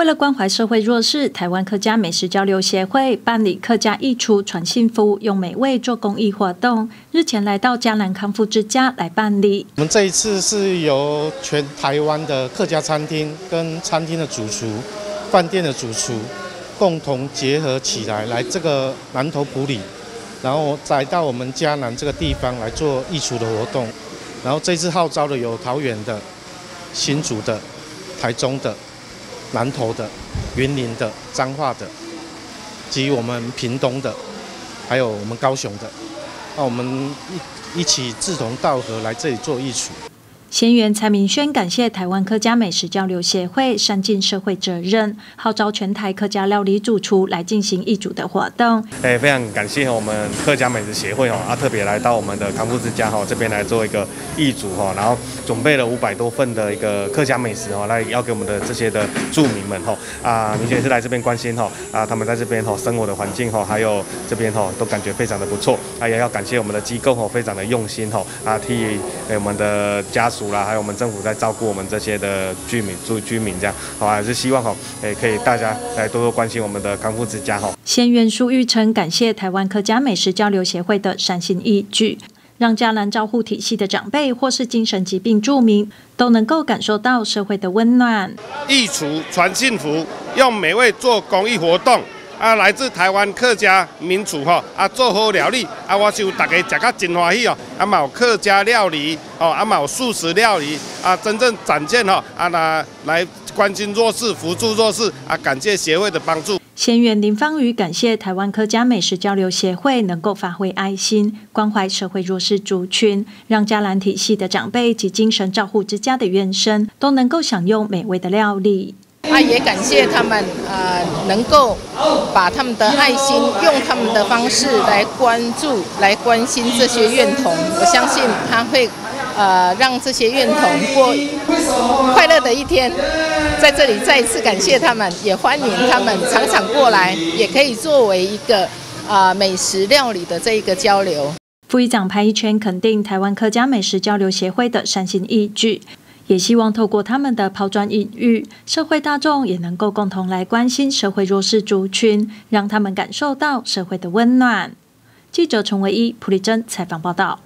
为了关怀社会弱势，台湾客家美食交流协会办理客家义厨传幸福，用美味做公益活动。日前来到嘉南康复之家来办理。我们这一次是由全台湾的客家餐厅跟餐厅的主厨、饭店的主厨共同结合起来，来这个南投埔里，然后再到我们嘉南这个地方来做义厨的活动。然后这次号召的有桃园的、新竹的、台中的。南投的、云林的、彰化的，及我们屏东的，还有我们高雄的，那我们一一起志同道合来这里做艺术。先元蔡明轩感谢台湾客家美食交流协会善尽社会责任，号召全台客家料理主厨来进行义煮的活动。哎，非常感谢我们客家美食协会哦，啊，特别来到我们的康复之家哈这边来做一个义煮哈，然后准备了五百多份的一个客家美食哦，来要给我们的这些的住民们哈啊，明显是来这边关心哈啊，他们在这边哈生活的环境哈，还有这边哈都感觉非常的不错，啊，也要感谢我们的机构哈，非常的用心哈啊，替我们的家属。啦，还有我们政府在照顾我们这些的居民住居民这样，好还是希望哈，诶可以大家来多多关心我们的康复之家哈。先元苏玉成感谢台湾客家美食交流协会的善心义举，让嘉南照护体系的长辈或是精神疾病住民都能够感受到社会的温暖。义厨传幸福，用美味做公益活动。啊，来自台湾客家民族吼，啊做好料理，啊我就大家食个真欢喜哦。啊有客家料理哦，啊有素食料理，啊真正展现吼，啊那来关心弱势、扶助弱势，啊感谢协会的帮助。先元林芳宇感谢台湾客家美食交流协会能够发挥爱心，关怀社会弱势族群，让嘉兰体系的长辈及精神照护之家的院生都能够享用美味的料理。啊，也感谢他们，呃，能够把他们的爱心用他们的方式来关注、来关心这些院童。我相信他会，呃，让这些院童过快乐的一天。在这里再一次感谢他们，也欢迎他们常常过来，也可以作为一个啊美食料理的这一个交流。副议长潘一圈肯定台湾客家美食交流协会的善心义举。也希望透过他们的抛砖引玉，社会大众也能够共同来关心社会弱势族群，让他们感受到社会的温暖。记者陈唯一普利珍采访报道。